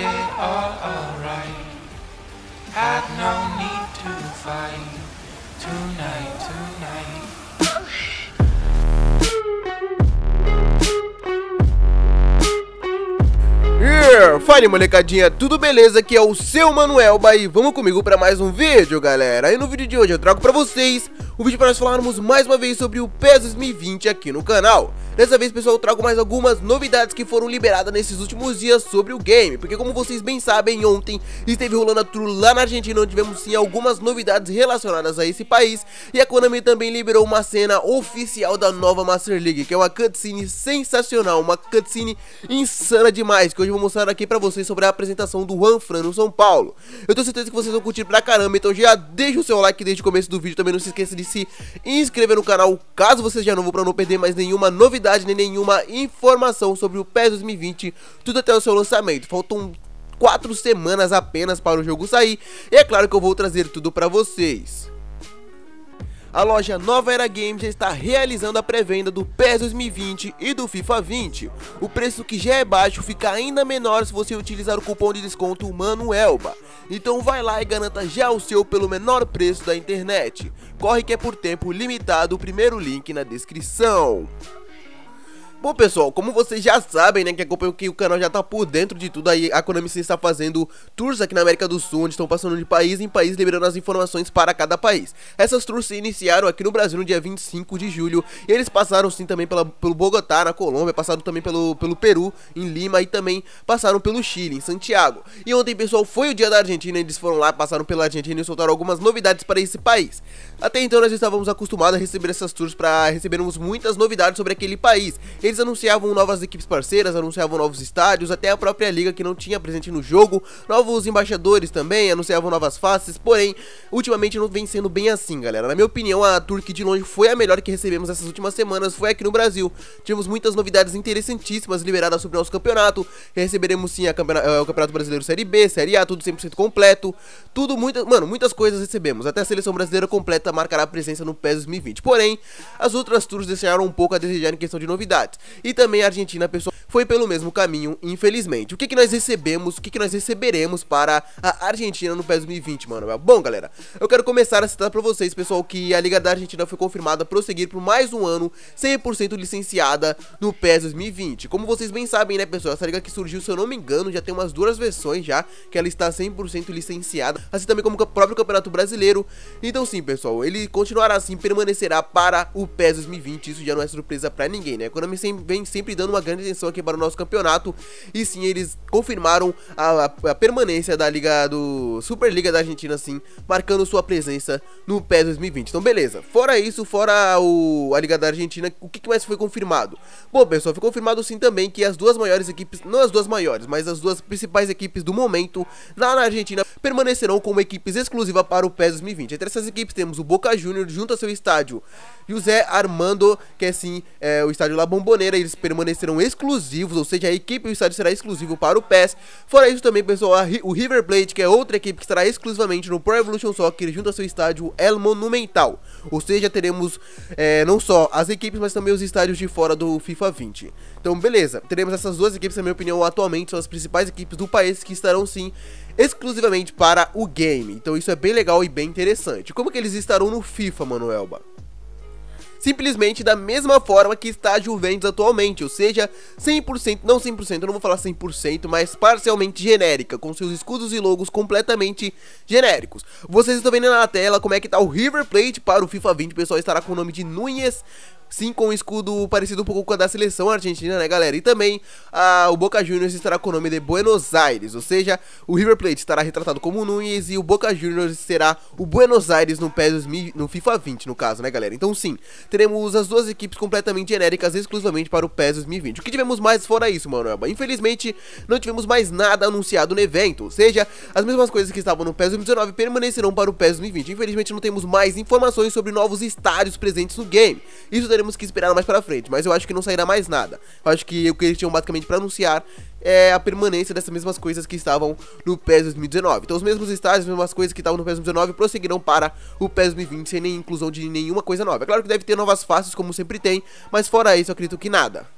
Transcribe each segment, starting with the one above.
it all alright. Had no need to fight tonight, tonight. Fale molecadinha, tudo beleza? Aqui é o seu Manuelba e vamos comigo para mais um vídeo, galera. E no vídeo de hoje eu trago para vocês o vídeo para nós falarmos mais uma vez sobre o PES 2020 aqui no canal. Dessa vez, pessoal, eu trago mais algumas novidades que foram liberadas nesses últimos dias sobre o game, porque como vocês bem sabem, ontem esteve rolando a tour lá na Argentina, onde tivemos sim algumas novidades relacionadas a esse país, e a Konami também liberou uma cena oficial da nova Master League, que é uma cutscene sensacional, uma cutscene insana demais, que hoje eu vou mostrar aqui pra vocês sobre a apresentação do Juanfran no São Paulo. Eu tenho certeza que vocês vão curtir pra caramba, então já deixa o seu like desde o começo do vídeo, também não se esqueça de se inscrever no canal, caso você já não vou pra não perder mais nenhuma novidade nem nenhuma informação sobre o PES 2020, tudo até o seu lançamento. Faltam quatro semanas apenas para o jogo sair, e é claro que eu vou trazer tudo para vocês. A loja Nova Era Games já está realizando a pré-venda do PES 2020 e do FIFA 20. O preço que já é baixo fica ainda menor se você utilizar o cupom de desconto MANUELBA. Então vai lá e garanta já o seu pelo menor preço da internet. Corre que é por tempo limitado, o primeiro link na descrição. Bom pessoal, como vocês já sabem, né, que acompanham que o canal já tá por dentro de tudo aí, a Konami sim está fazendo tours aqui na América do Sul, onde estão passando de país em país, liberando as informações para cada país. Essas tours se iniciaram aqui no Brasil no dia 25 de julho, e eles passaram sim também pela, pelo Bogotá, na Colômbia, passaram também pelo, pelo Peru, em Lima, e também passaram pelo Chile, em Santiago. E ontem, pessoal, foi o dia da Argentina, eles foram lá, passaram pela Argentina e soltaram algumas novidades para esse país. Até então nós estávamos acostumados a receber essas tours para recebermos muitas novidades sobre aquele país. Eles anunciavam novas equipes parceiras, anunciavam novos estádios, até a própria liga que não tinha presente no jogo, novos embaixadores também, anunciavam novas faces, porém, ultimamente não vem sendo bem assim, galera. Na minha opinião, a que de longe foi a melhor que recebemos essas últimas semanas, foi aqui no Brasil. Tivemos muitas novidades interessantíssimas liberadas sobre o nosso campeonato, receberemos sim campeonato, o Campeonato Brasileiro Série B, Série A, tudo 100% completo, tudo, muita, mano, muitas coisas recebemos, até a Seleção Brasileira completa marcará presença no PES 2020. Porém, as outras tours deixaram um pouco a desejar em questão de novidades. E também a Argentina, pessoal, foi pelo mesmo caminho, infelizmente. O que, que nós recebemos, o que, que nós receberemos para a Argentina no PES 2020, mano? Bom, galera, eu quero começar a citar pra vocês, pessoal, que a Liga da Argentina foi confirmada a prosseguir por mais um ano 100% licenciada no PES 2020. Como vocês bem sabem, né, pessoal, essa liga que surgiu, se eu não me engano, já tem umas duas versões já, que ela está 100% licenciada, assim também como o próprio Campeonato Brasileiro. Então sim, pessoal, ele continuará assim, permanecerá para o PES 2020, isso já não é surpresa pra ninguém, né? A Konami vem sempre dando uma grande atenção aqui para o nosso campeonato, e sim, eles confirmaram a, a, a permanência da Liga do Superliga da Argentina, assim, marcando sua presença no PES 2020. Então, beleza. Fora isso, fora o, a Liga da Argentina, o que, que mais foi confirmado? Bom, pessoal, foi confirmado sim também que as duas maiores equipes, não as duas maiores, mas as duas principais equipes do momento lá na Argentina permanecerão como equipes exclusivas para o PES 2020. Entre essas equipes temos o Boca Juniors junto a seu estádio José Armando, que é sim é, o estádio La Bombonera, eles permanecerão exclusivos, ou seja, a equipe e o estádio será exclusivo para o PES. Fora isso também, pessoal, o River Plate, que é outra equipe que estará exclusivamente no Pro Evolution Soccer junto a seu estádio El Monumental. Ou seja, teremos é, não só as equipes, mas também os estádios de fora do FIFA 20. Então, beleza, teremos essas duas equipes, na minha opinião, atualmente são as principais equipes do país que estarão sim exclusivamente para o game. Então isso é bem legal e bem interessante. Como que eles estarão no FIFA, Manuelba? Simplesmente da mesma forma que está a Juventus atualmente, ou seja, 100%, não 100%, eu não vou falar 100%, mas parcialmente genérica, com seus escudos e logos completamente genéricos. Vocês estão vendo na tela como é que está o River Plate para o FIFA 20, o pessoal estará com o nome de Núñez Sim, com um escudo parecido um pouco com a da seleção argentina, né, galera? E também a, o Boca Juniors estará com o nome de Buenos Aires, ou seja, o River Plate estará retratado como Nunes e o Boca Juniors será o Buenos Aires no, PES, no FIFA 20, no caso, né, galera? Então, sim, teremos as duas equipes completamente genéricas exclusivamente para o PES 2020. O que tivemos mais fora isso, Manuelba? Infelizmente, não tivemos mais nada anunciado no evento, ou seja, as mesmas coisas que estavam no PES 2019 permanecerão para o PES 2020. Infelizmente, não temos mais informações sobre novos estádios presentes no game. Isso teremos que esperar mais pra frente, mas eu acho que não sairá mais nada. Eu acho que o que eles tinham basicamente pra anunciar é a permanência dessas mesmas coisas que estavam no PES 2019. Então os mesmos estágios, as mesmas coisas que estavam no PES 2019 prosseguirão para o PES 2020 sem nem inclusão de nenhuma coisa nova. É claro que deve ter novas faces, como sempre tem, mas fora isso eu acredito que nada.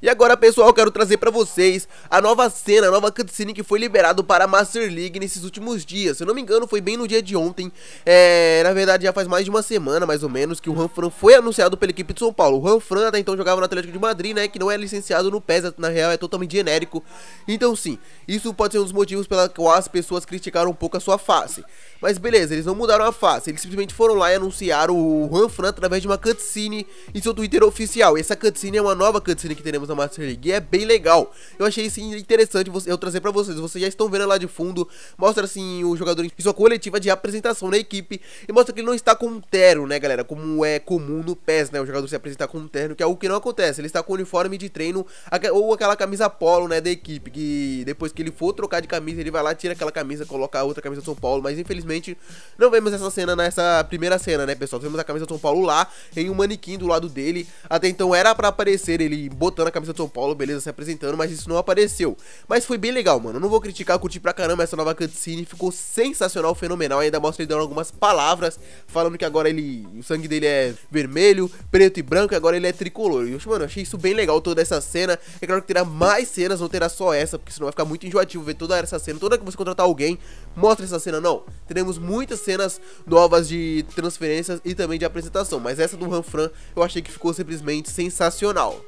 E agora, pessoal, eu quero trazer pra vocês a nova cena, a nova cutscene que foi liberado para a Master League nesses últimos dias. Se eu não me engano, foi bem no dia de ontem. É, na verdade, já faz mais de uma semana, mais ou menos, que o Ranfran foi anunciado pela equipe de São Paulo. O Ranfran até então jogava no Atlético de Madrid, né, que não é licenciado no PES, na real é totalmente genérico. Então, sim, isso pode ser um dos motivos pela qual as pessoas criticaram um pouco a sua face. Mas beleza, eles não mudaram a face, eles simplesmente foram lá e anunciaram o Ranfran através de uma cutscene em seu Twitter oficial. E essa cutscene é uma nova cutscene que teremos na Master League e é bem legal. Eu achei isso interessante eu trazer pra vocês. Vocês já estão vendo lá de fundo, mostra assim o jogador em sua coletiva de apresentação na equipe e mostra que ele não está com um terno, né, galera? Como é comum no PES, né? O jogador se apresentar com um terno, que é algo que não acontece. Ele está com o uniforme de treino ou aquela camisa polo, né, da equipe, que depois que ele for trocar de camisa, ele vai lá, tira aquela camisa, coloca outra camisa do São Paulo, mas infelizmente infelizmente não vemos essa cena nessa primeira cena, né, pessoal? Vemos a camisa do São Paulo lá, em um manequim do lado dele. Até então era para aparecer ele botando a camisa do São Paulo, beleza, se apresentando, mas isso não apareceu. Mas foi bem legal, mano. não vou criticar, curti pra caramba essa nova cutscene, ficou sensacional, fenomenal. Ainda mostra ele dando algumas palavras, falando que agora ele, o sangue dele é vermelho, preto e branco, e agora ele é tricolor. E, mano, achei isso bem legal, toda essa cena. É claro que terá mais cenas, não terá só essa, porque senão vai ficar muito enjoativo ver toda essa cena. Toda que você contratar alguém, mostra essa cena, não. Teremos muitas cenas novas de transferências e também de apresentação, mas essa do Ranfran eu achei que ficou simplesmente sensacional.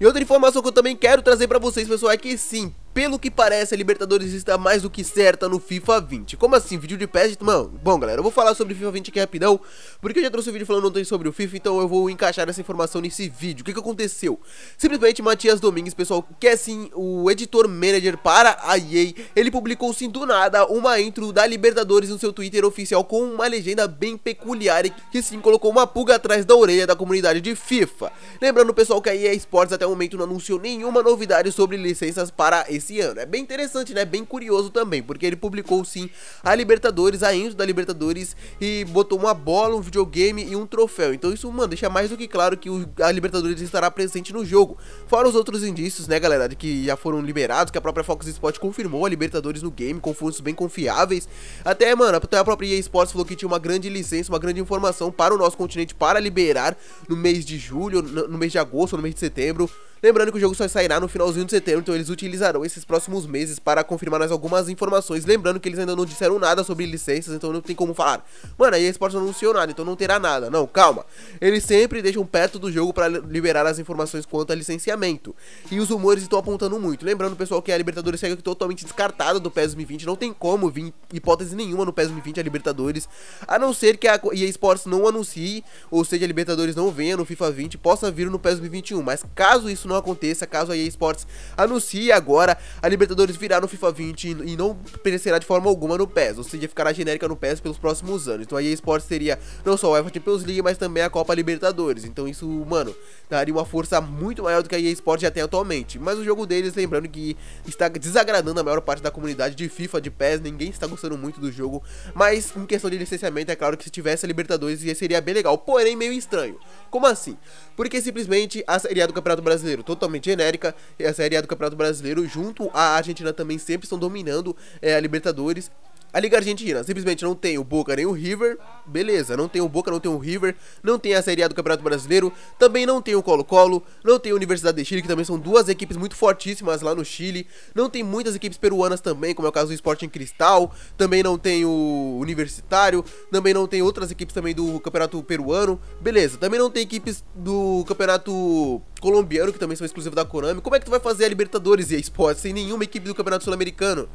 E outra informação que eu também quero trazer pra vocês, pessoal, é que sim, pelo que parece, a Libertadores está mais do que certa no FIFA 20. Como assim? Vídeo de PES? Mano, bom, galera, eu vou falar sobre FIFA 20 aqui rapidão, porque eu já trouxe um vídeo falando ontem sobre o FIFA, então eu vou encaixar essa informação nesse vídeo. O que que aconteceu? Simplesmente Matias Domingues, pessoal, que é assim, o editor manager para a EA, ele publicou sim do nada uma intro da Libertadores no seu Twitter oficial com uma legenda bem peculiar que sim colocou uma pulga atrás da orelha da comunidade de FIFA. Lembrando, pessoal, que a EA Sports até o momento não anunciou nenhuma novidade sobre licenças para esse esse ano. É bem interessante, né? Bem curioso também, porque ele publicou sim a Libertadores, a intro da Libertadores e botou uma bola, um videogame e um troféu. Então isso, mano, deixa mais do que claro que o, a Libertadores estará presente no jogo. Fora os outros indícios, né, galera, de que já foram liberados, que a própria Fox Sports confirmou a Libertadores no game com fontes bem confiáveis. Até, mano, até a própria EA Sports falou que tinha uma grande licença, uma grande informação para o nosso continente para liberar no mês de julho, no, no mês de agosto, no mês de setembro. Lembrando que o jogo só sairá no finalzinho de setembro, então eles utilizarão esses próximos meses para confirmar mais algumas informações. Lembrando que eles ainda não disseram nada sobre licenças, então não tem como falar. Mano, a EA Sports não anunciou nada, então não terá nada. Não, calma. Eles sempre deixam perto do jogo para liberar as informações quanto a licenciamento. E os rumores estão apontando muito. Lembrando, pessoal, que a Libertadores segue totalmente descartada do PES 2020. Não tem como vir hipótese nenhuma no PES 2020 a Libertadores. A não ser que a EA Sports não anuncie, ou seja, a Libertadores não venha no FIFA 20, possa vir no PES 2021. Mas caso isso não não aconteça caso a EA Sports anuncie agora a Libertadores virar no FIFA 20 e não perecerá de forma alguma no PES, ou seja, ficará genérica no PES pelos próximos anos. Então a EA Sports teria não só a UEFA Champions League, mas também a Copa Libertadores. Então isso, mano, daria uma força muito maior do que a EA Sports já tem atualmente. Mas o jogo deles, lembrando que está desagradando a maior parte da comunidade de FIFA, de PES, ninguém está gostando muito do jogo. Mas em questão de licenciamento, é claro que se tivesse a Libertadores seria bem legal, porém meio estranho. Como assim? Porque simplesmente a Série A do Campeonato Brasileiro totalmente genérica. A Série A do Campeonato Brasileiro, junto à Argentina também sempre estão dominando é, a Libertadores. A Liga Argentina simplesmente não tem o Boca nem o River, beleza, não tem o Boca, não tem o River, não tem a Série A do Campeonato Brasileiro, também não tem o Colo-Colo, não tem a Universidade de Chile, que também são duas equipes muito fortíssimas lá no Chile, não tem muitas equipes peruanas também, como é o caso do Sporting Cristal, também não tem o Universitário, também não tem outras equipes também do Campeonato Peruano, beleza, também não tem equipes do Campeonato Colombiano, que também são exclusivos da Konami, como é que tu vai fazer a Libertadores e a Esporte sem nenhuma equipe do Campeonato Sul-Americano?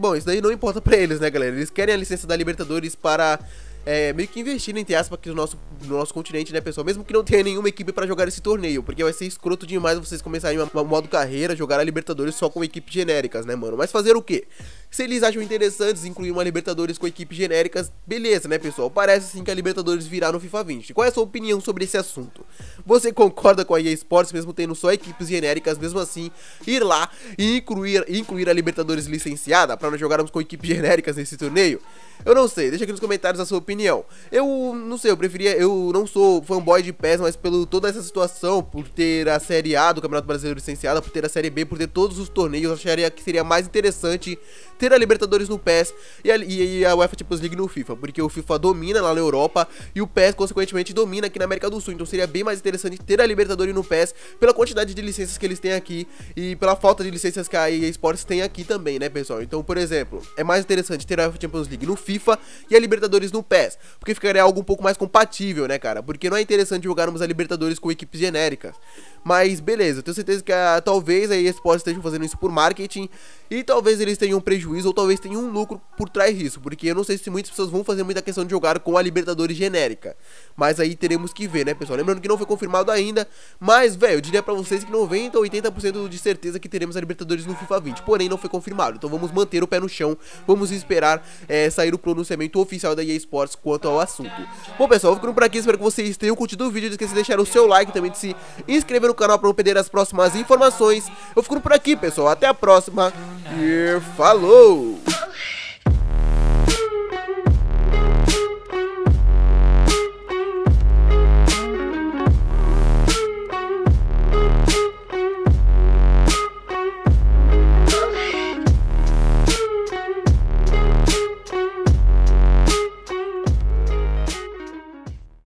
Bom, isso daí não importa pra eles, né, galera? Eles querem a licença da Libertadores para é, meio que investir, entre aspas, aqui no nosso, no nosso continente, né, pessoal? Mesmo que não tenha nenhuma equipe para jogar esse torneio, porque vai ser escroto demais vocês começarem uma, modo carreira, jogar a Libertadores só com equipes genéricas, né, mano? Mas fazer o quê? Se eles acham interessantes incluir uma Libertadores com equipes genéricas, beleza, né, pessoal? Parece sim que a Libertadores virá no FIFA 20. Qual é a sua opinião sobre esse assunto? Você concorda com a EA Sports, mesmo tendo só equipes genéricas, mesmo assim, ir lá e incluir, incluir a Libertadores licenciada para nós jogarmos com equipes genéricas nesse torneio? Eu não sei, deixa aqui nos comentários a sua opinião. Eu não sei, eu preferia, eu não sou fanboy de PES, mas pelo toda essa situação, por ter a Série A do Campeonato Brasileiro licenciada, por ter a Série B, por ter todos os torneios, eu acharia que seria mais interessante ter a Libertadores no PES e a, e a UEFA Champions League no FIFA, porque o FIFA domina lá na Europa e o PES, consequentemente, domina aqui na América do Sul. Então seria bem mais interessante ter a Libertadores no PES pela quantidade de licenças que eles têm aqui e pela falta de licenças que a EA Sports tem aqui também, né, pessoal? Então, por exemplo, é mais interessante ter a UEFA Champions League no FIFA e a Libertadores no PES, porque ficaria algo um pouco mais compatível, né, cara? Porque não é interessante jogarmos a Libertadores com equipes genéricas. Mas beleza, eu tenho certeza que a, talvez a EA Sports esteja fazendo isso por marketing e talvez eles tenham um prejuízo ou talvez tenham um lucro por trás disso, porque eu não sei se muitas pessoas vão fazer muita questão de jogar com a Libertadores genérica. Mas aí teremos que ver, né, pessoal? Lembrando que não foi confirmado ainda, mas, velho, eu diria pra vocês que 90 ou 80% de certeza que teremos a Libertadores no FIFA 20, porém não foi confirmado. Então vamos manter o pé no chão, vamos esperar é, sair o pronunciamento oficial da EA Sports quanto ao assunto. Bom, pessoal, eu vou ficando por aqui, espero que vocês tenham curtido o vídeo, não esqueça de deixar o seu like também de se inscrever no canal para não perder as próximas informações. Eu fico por aqui, pessoal. Até a próxima e falou!